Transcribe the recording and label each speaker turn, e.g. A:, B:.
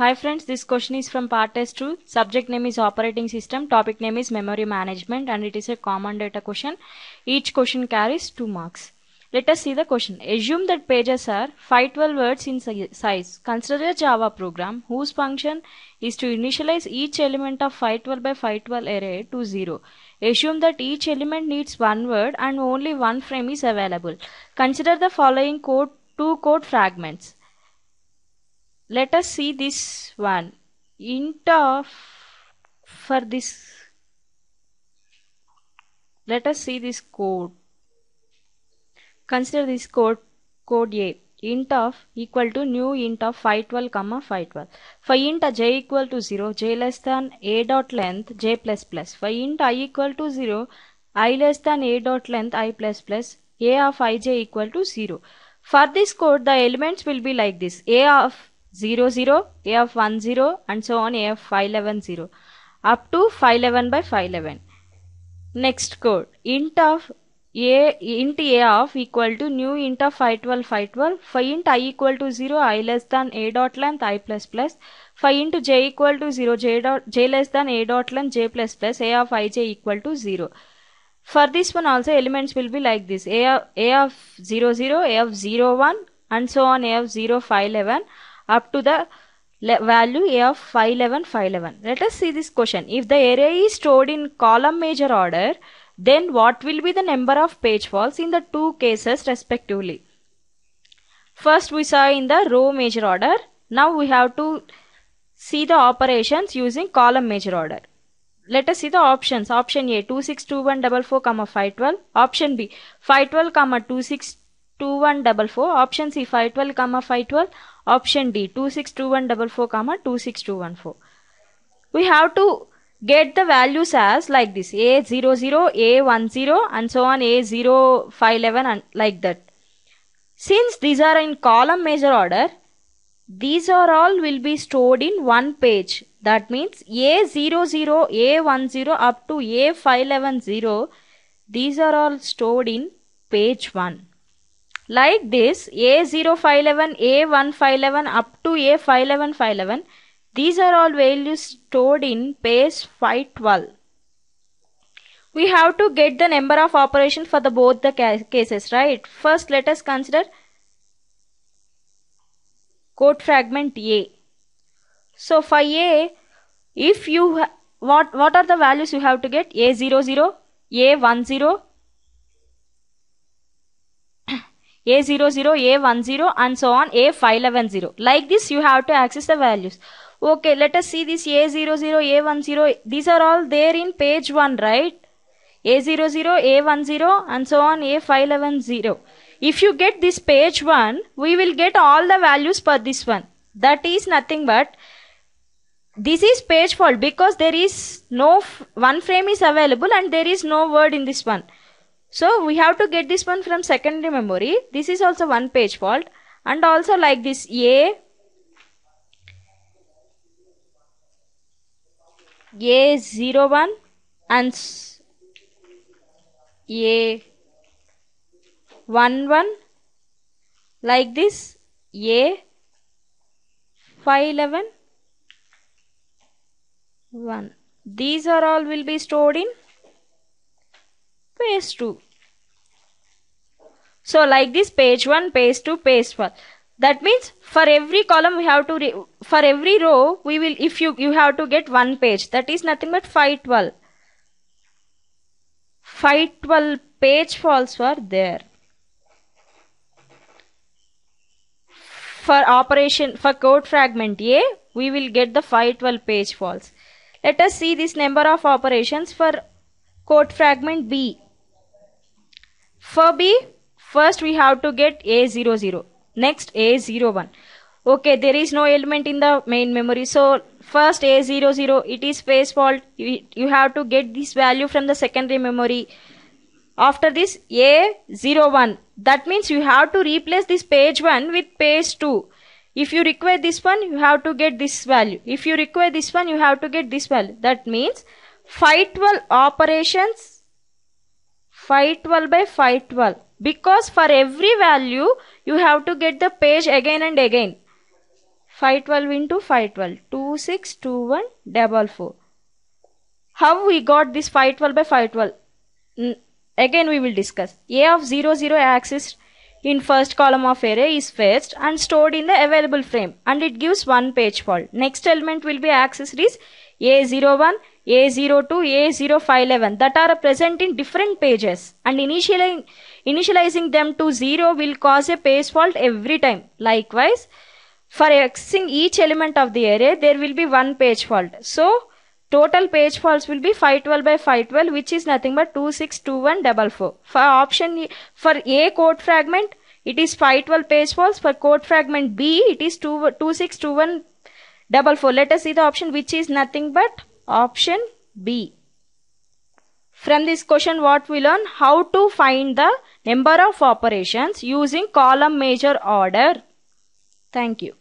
A: Hi friends, this question is from part test 2. Subject name is operating system, topic name is memory management and it is a common data question. Each question carries 2 marks. Let us see the question. Assume that pages are 512 words in size. Consider a Java program whose function is to initialize each element of 512 by 512 array to 0. Assume that each element needs one word and only one frame is available. Consider the following code two code fragments let us see this one. Int of for this. Let us see this code. Consider this code code a. Int of equal to new int of 512 comma 512 for int j equal to 0 j less than a dot length j plus plus. For int i equal to 0 i less than a dot length i plus plus. A of ij equal to 0 for this code the elements will be like this. A of 0 0 a of 1 0 and so on a of 511 0 up to 511 by 511 next code. Int of a int a of equal to new int of 512 512 for int i equal to 0 i less than a dot length i plus plus. For int j equal to 0 j dot j less than a dot length j plus plus. A of ij equal to 0 for this one also elements will be like this. A of, a of 0 0 a of 0 1 and so on a of 0 511 up to the value of 511 511 let us see this question. If the array is stored in column major order then what will be the number of page faults in the two cases respectively? First we saw in the row major order. Now we have to see the operations using column major order. Let us see the options. Option a 262144 comma 512 option b 512 comma 262144 option c 512 comma 512 option d 262144 comma 26214 we have to get the values as like this a00 a10 and so on a0511 and like that. Since these are in column major order these are all will be stored in one page. That means a00 a10 up to a510 these are all stored in page 1 like this a0511 a1511 up to a511 511 these are all values stored in page 512 we have to get the number of operations for the both the ca- cases right? First let us consider code fragment a. So for a if you what what are the values you have to get? A00 a10 a00 a10 and so on a511 like this you have to access the values. Okay let us see this a00 a10 these are all there in page 1 right? A00 a10 and so on a511 if you get this page 1 we will get all the values for this one. That is nothing but this is page fault because there is no one frame is available and there is no word in this one so we have to get this one from secondary memory. This is also one page fault. And also like this a a01 and s- a 11 like this a 511 1 these are all will be stored in page 2 so like this page 1 page 2 page 1 that means for every column we have to for every row we will if you you have to get one page. That is nothing but 512 512 page faults were there. For operation for code fragment a we will get the 512 page faults let us see this number of operations for code fragment b for b first we have to get a00 next a01 okay there is no element in the main memory. So first a00 it is page fault. You, you have to get this value from the secondary memory. After this a01 that means you have to replace this page 1 with page 2 if you require this one you have to get this value. If you require this one you have to get this value. That means 512 operations 512 by 512 because for every value you have to get the page again and again 512 into 512. 262144. How we got this 512 by 512? N- Again we will discuss. A of 0 0 axis in first column of array is fetched and stored in the available frame and it gives one page fault. Next element will be accessed is A01, A02, A0511 that are present in different pages and initializing, initializing them to 0 will cause a page fault every time. Likewise, for accessing each element of the array there will be one page fault. So, total page faults will be 512 by 512 which is nothing but 262144. For option for A code fragment it is 512 page faults. For code fragment B it is 2, 262144. Let us see the option which is nothing but option B. From this question what we learn how to find the number of operations using column major order. Thank you.